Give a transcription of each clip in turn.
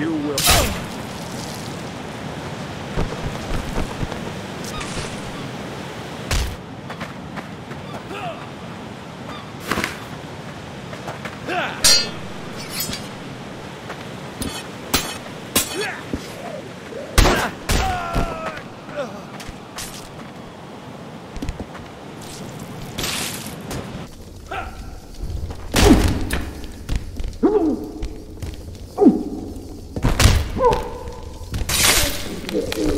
You will. the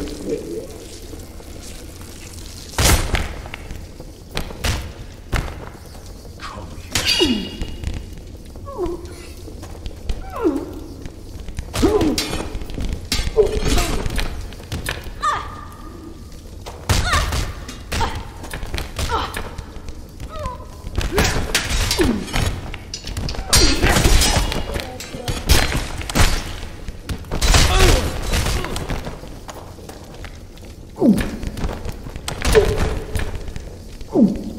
Ooh.